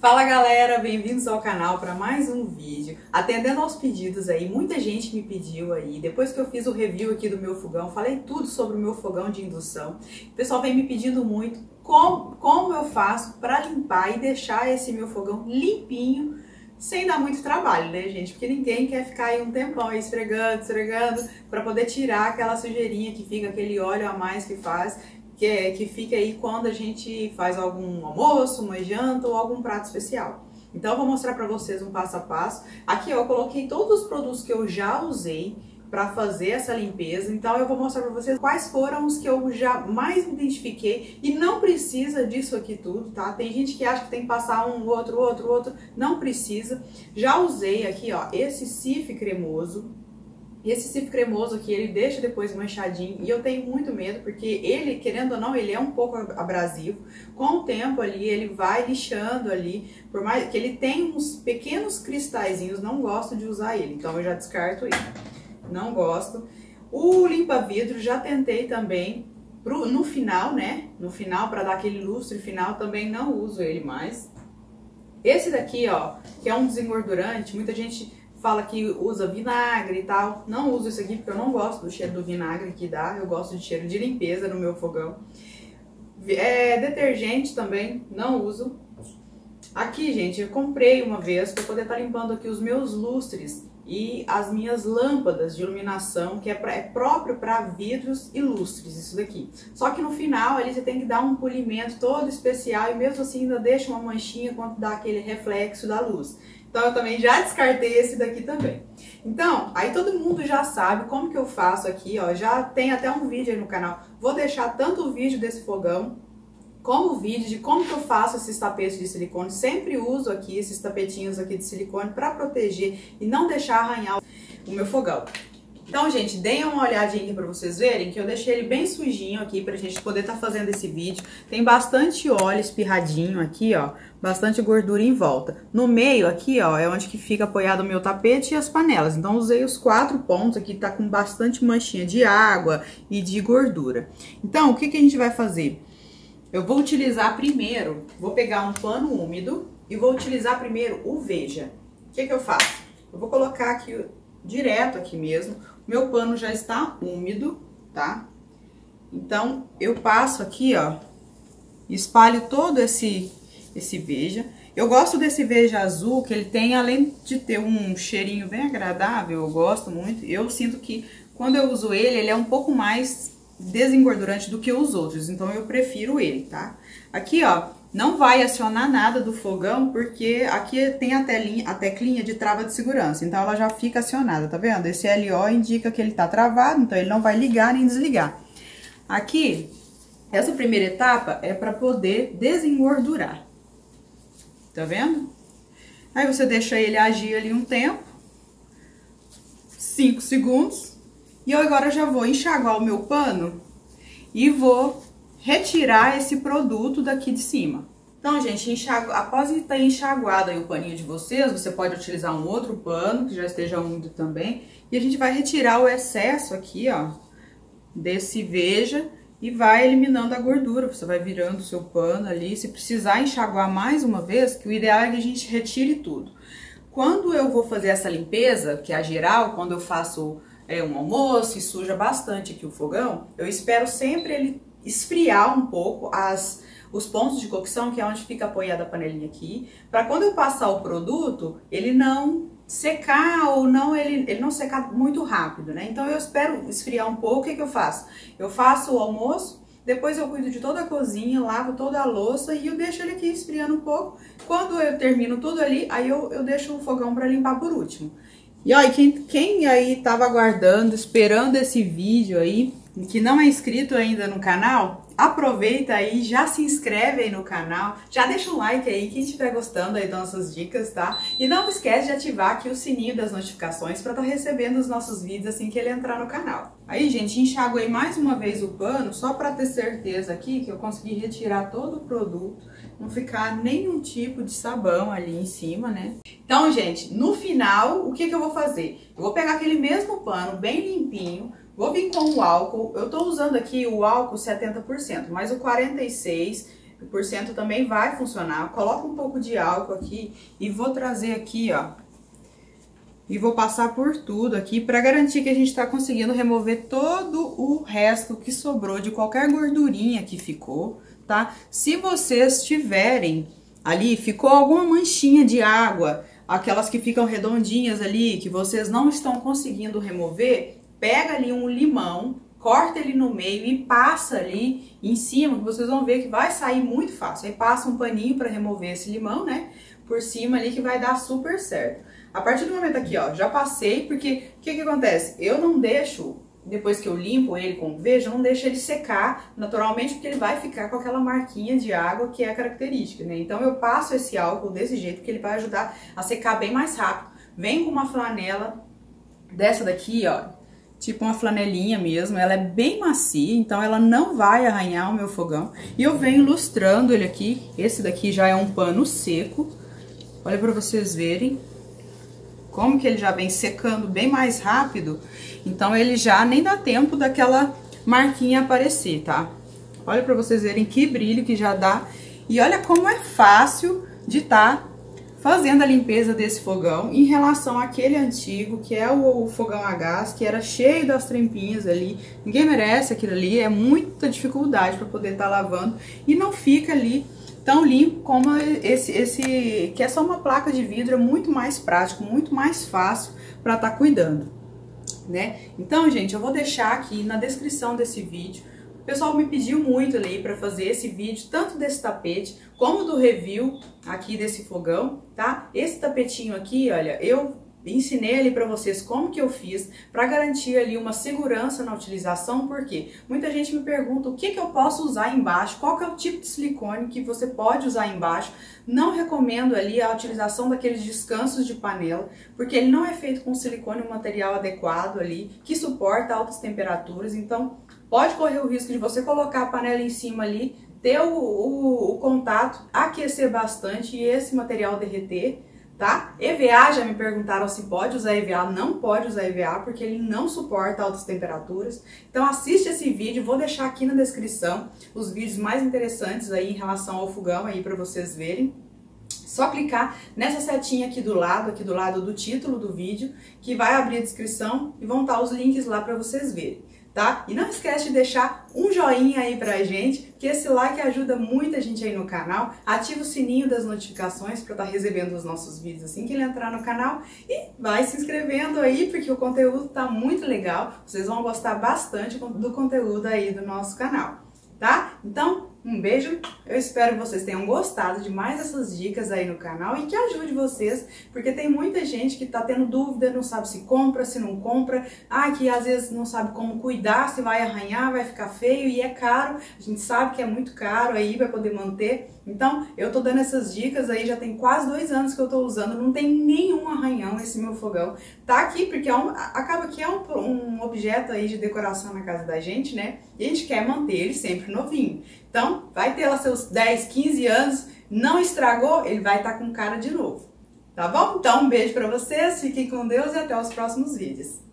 Fala galera, bem-vindos ao canal para mais um vídeo. Atendendo aos pedidos aí, muita gente me pediu aí, depois que eu fiz o review aqui do meu fogão, falei tudo sobre o meu fogão de indução. O pessoal vem me pedindo muito como, como eu faço para limpar e deixar esse meu fogão limpinho, sem dar muito trabalho, né, gente? Porque ninguém quer ficar aí um tempão aí esfregando, esfregando, para poder tirar aquela sujeirinha que fica, aquele óleo a mais que faz que, é, que fica aí quando a gente faz algum almoço, uma janta ou algum prato especial. Então eu vou mostrar para vocês um passo a passo. Aqui ó, eu coloquei todos os produtos que eu já usei para fazer essa limpeza. Então eu vou mostrar para vocês quais foram os que eu já mais identifiquei e não precisa disso aqui tudo, tá? Tem gente que acha que tem que passar um, outro, outro, outro, não precisa. Já usei aqui, ó, esse Cif cremoso, e esse cif cremoso aqui, ele deixa depois manchadinho e eu tenho muito medo porque ele, querendo ou não, ele é um pouco abrasivo. Com o tempo ali, ele vai lixando ali, por mais que ele tem uns pequenos cristalzinhos, não gosto de usar ele, então eu já descarto ele. Não gosto. O limpa-vidro já tentei também, pro, no final, né? No final, para dar aquele lustre final, também não uso ele mais. Esse daqui, ó, que é um desengordurante, muita gente fala que usa vinagre e tal. Não uso isso aqui porque eu não gosto do cheiro do vinagre que dá. Eu gosto de cheiro de limpeza no meu fogão. É, detergente também, não uso. Aqui, gente, eu comprei uma vez para poder estar tá limpando aqui os meus lustres e as minhas lâmpadas de iluminação, que é, pra, é próprio para vidros e lustres, isso daqui. Só que no final ali você tem que dar um polimento todo especial e mesmo assim ainda deixa uma manchinha quando dá aquele reflexo da luz. Então eu também já descartei esse daqui também. Então, aí todo mundo já sabe como que eu faço aqui, ó. Já tem até um vídeo aí no canal. Vou deixar tanto o vídeo desse fogão, como o vídeo de como que eu faço esses tapetes de silicone. Sempre uso aqui esses tapetinhos aqui de silicone para proteger e não deixar arranhar o meu fogão. Então, gente, deem uma olhadinha aqui pra vocês verem que eu deixei ele bem sujinho aqui pra gente poder estar tá fazendo esse vídeo. Tem bastante óleo espirradinho aqui, ó, bastante gordura em volta. No meio aqui, ó, é onde que fica apoiado o meu tapete e as panelas. Então, usei os quatro pontos aqui, tá com bastante manchinha de água e de gordura. Então, o que que a gente vai fazer? Eu vou utilizar primeiro, vou pegar um pano úmido e vou utilizar primeiro o Veja. O que que eu faço? Eu vou colocar aqui direto aqui mesmo meu pano já está úmido, tá? Então, eu passo aqui, ó, espalho todo esse, esse veja. Eu gosto desse veja azul, que ele tem, além de ter um cheirinho bem agradável, eu gosto muito. Eu sinto que quando eu uso ele, ele é um pouco mais desengordurante do que os outros, então eu prefiro ele, tá? Aqui, ó, não vai acionar nada do fogão, porque aqui tem a, telinha, a teclinha de trava de segurança, então ela já fica acionada, tá vendo? Esse LO indica que ele tá travado, então ele não vai ligar nem desligar. Aqui, essa primeira etapa é para poder desengordurar, tá vendo? Aí você deixa ele agir ali um tempo, 5 segundos, e eu agora já vou enxaguar o meu pano e vou retirar esse produto daqui de cima. Então, gente, enxagu... após estar enxaguado o paninho de vocês, você pode utilizar um outro pano que já esteja úmido também. E a gente vai retirar o excesso aqui, ó, desse veja e vai eliminando a gordura. Você vai virando o seu pano ali. Se precisar enxaguar mais uma vez, que o ideal é que a gente retire tudo. Quando eu vou fazer essa limpeza, que é a geral, quando eu faço é, um almoço e suja bastante aqui o fogão, eu espero sempre ele esfriar um pouco as, os pontos de cocção, que é onde fica apoiada a panelinha aqui, para quando eu passar o produto, ele não secar ou não ele, ele não secar muito rápido, né? Então eu espero esfriar um pouco, o que, que eu faço? Eu faço o almoço, depois eu cuido de toda a cozinha, lavo toda a louça e eu deixo ele aqui esfriando um pouco. Quando eu termino tudo ali, aí eu, eu deixo o fogão para limpar por último. E ó, quem, quem aí tava aguardando, esperando esse vídeo aí, que não é inscrito ainda no canal, aproveita aí, já se inscreve aí no canal, já deixa um like aí quem estiver gostando aí das nossas dicas, tá? E não esquece de ativar aqui o sininho das notificações para estar tá recebendo os nossos vídeos assim que ele entrar no canal. Aí, gente, enxaguei mais uma vez o pano só para ter certeza aqui que eu consegui retirar todo o produto, não ficar nenhum tipo de sabão ali em cima, né? Então, gente, no final, o que que eu vou fazer? Eu vou pegar aquele mesmo pano bem limpinho, Vou vir com o álcool, eu tô usando aqui o álcool 70%, mas o 46% o porcento também vai funcionar. Coloca um pouco de álcool aqui e vou trazer aqui, ó. E vou passar por tudo aqui para garantir que a gente está conseguindo remover todo o resto que sobrou de qualquer gordurinha que ficou, tá? Se vocês tiverem ali, ficou alguma manchinha de água, aquelas que ficam redondinhas ali, que vocês não estão conseguindo remover, pega ali um limão, corta ele no meio e passa ali em cima, que vocês vão ver que vai sair muito fácil. Aí passa um paninho para remover esse limão, né? Por cima ali que vai dar super certo. A partir do momento aqui, ó, já passei, porque o que que acontece? Eu não deixo, depois que eu limpo ele com veja, não deixo ele secar naturalmente, porque ele vai ficar com aquela marquinha de água que é a característica, né? Então eu passo esse álcool desse jeito, que ele vai ajudar a secar bem mais rápido. Vem com uma flanela dessa daqui, ó, tipo uma flanelinha mesmo, ela é bem macia, então ela não vai arranhar o meu fogão. E eu venho ilustrando ele aqui, esse daqui já é um pano seco, olha para vocês verem como que ele já vem secando bem mais rápido, então ele já nem dá tempo daquela marquinha aparecer, tá? Olha para vocês verem que brilho que já dá. E olha como é fácil de estar tá fazendo a limpeza desse fogão em relação àquele antigo, que é o, fogão a gás, que era cheio das trempinhas ali. Ninguém merece aquilo ali, é muita dificuldade para poder estar tá lavando e não fica ali tão limpo como esse, esse, que é só uma placa de vidro, é muito mais prático, muito mais fácil para estar tá cuidando, né? Então, gente, eu vou deixar aqui na descrição desse vídeo pessoal me pediu muito ali para fazer esse vídeo, tanto desse tapete, como do review aqui desse fogão, tá? Esse tapetinho aqui, olha, eu ensinei ali para vocês como que eu fiz para garantir ali uma segurança na utilização, porque muita gente me pergunta o que que eu posso usar embaixo, qual que é o tipo de silicone que você pode usar embaixo. Não recomendo ali a utilização daqueles descansos de panela, porque ele não é feito com silicone, um material adequado ali, que suporta altas temperaturas, então pode correr o risco de você colocar a panela em cima ali, ter o, o, o contato, aquecer bastante e esse material derreter, tá? EVA, já me perguntaram se pode usar EVA, não pode usar EVA porque ele não suporta altas temperaturas. Então assiste esse vídeo, vou deixar aqui na descrição os vídeos mais interessantes aí em relação ao fogão aí para vocês verem. Só clicar nessa setinha aqui do lado, aqui do lado do título do vídeo, que vai abrir a descrição e vão estar os links lá para vocês verem tá? E não esquece de deixar um joinha aí pra gente, que esse like ajuda muita gente aí no canal. Ativa o sininho das notificações para estar tá recebendo os nossos vídeos assim que ele entrar no canal e vai se inscrevendo aí, porque o conteúdo tá muito legal. Vocês vão gostar bastante do conteúdo aí do nosso canal, tá? Então, um beijo, eu espero que vocês tenham gostado de mais essas dicas aí no canal e que ajude vocês, porque tem muita gente que tá tendo dúvida, não sabe se compra, se não compra, ah, que às vezes não sabe como cuidar, se vai arranhar, vai ficar feio e é caro, a gente sabe que é muito caro aí para poder manter, então eu tô dando essas dicas aí, já tem quase dois anos que eu tô usando, não tem nenhum arranhão esse meu fogão, tá aqui porque é um, acaba que é um, um objeto aí de decoração na casa da gente, né, e a gente quer manter ele sempre novinho. Então, vai ter lá seus 10, 15 anos, não estragou, ele vai estar tá com cara de novo. Tá bom? Então, um beijo para vocês, fiquem com Deus e até os próximos vídeos.